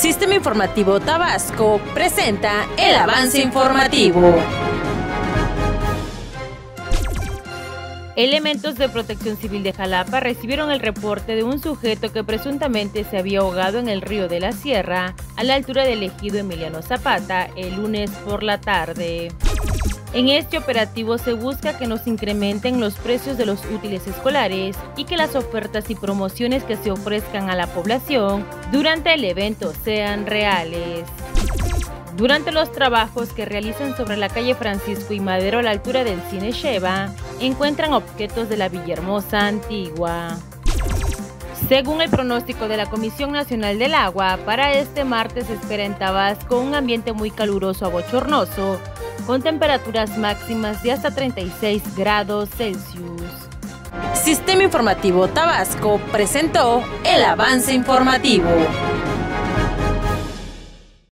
Sistema Informativo Tabasco presenta el avance informativo. Elementos de Protección Civil de Jalapa recibieron el reporte de un sujeto que presuntamente se había ahogado en el río de la Sierra, a la altura del ejido Emiliano Zapata, el lunes por la tarde. En este operativo se busca que nos incrementen los precios de los útiles escolares y que las ofertas y promociones que se ofrezcan a la población durante el evento sean reales. Durante los trabajos que realizan sobre la calle Francisco y Madero a la altura del Cine Sheva, encuentran objetos de la Villahermosa antigua. Según el pronóstico de la Comisión Nacional del Agua, para este martes se espera en Tabasco un ambiente muy caluroso a bochornoso, con temperaturas máximas de hasta 36 grados Celsius. Sistema Informativo Tabasco presentó el avance informativo.